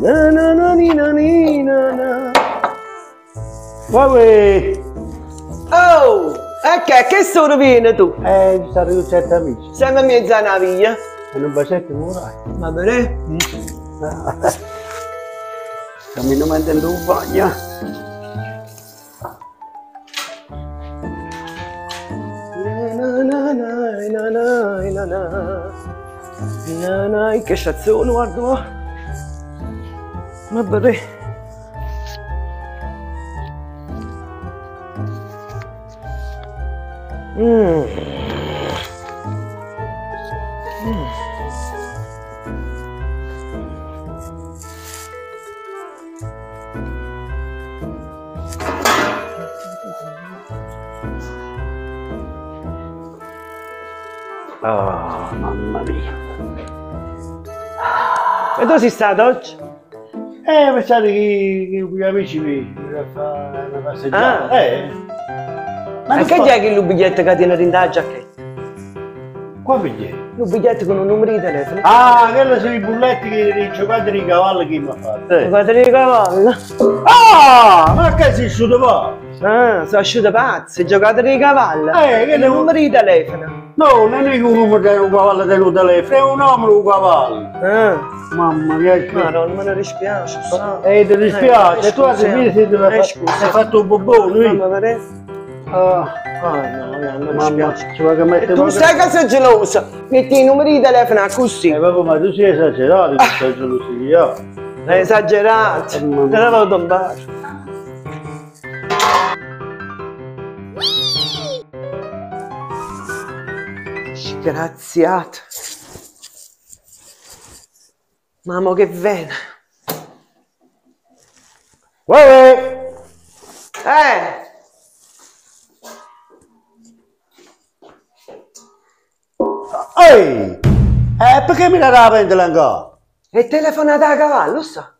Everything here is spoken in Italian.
Na na na ni na ni na na. Uè, Oh, e che, che sono vieni tu? eh, ci con certi amici. Siamo a mezza naviglia. E non bacetto murai. Va bene? Cammino mangiando un bagno. Na na na na na na na. Na na, che stazione, guarda. Va bene. Mm. Oh, mamma mia. E dove sei stato oggi? Eh, pensate che, che gli amici per fare una passeggiata. Ah. Eh. Ma che fa- c'è che il biglietto che tiene in giacchetta? Qua biglietto. Il biglietto con un numero di telefono. Ah, quello sono i bulletti che i giocatori di cavallo che mi ha fatto. Eh. Guarda di cavallo. Ah, ma che sei uscito qua? Ah, sono asciutto pazzi, giocate di cavallo. Eh, che ne- numero di telefono. No, non è un numero di un cavallo del telefono, è un numero di un cavallo. Ah, Mamma mia, che... ma non me ne dispiace. so. Eh, ti dispiace, Eh, tu hai ti Eh, hai scusa. fatto un bobone, Mamma lui? vedere? Ah, Ah, no, no, mi mamma, ci va che mette tu sai che sei gelosa? Metti i numeri di telefono così. Eh, vabbè, ma tu sei esagerato in questa gelosia. Esagerato. Eh. Te ne vado un bacio. Disgraziato. Mamma che vena. Uè, Eh! Ehi! Eh, perché mi la pentola ancora? È telefonata a cavallo, sa?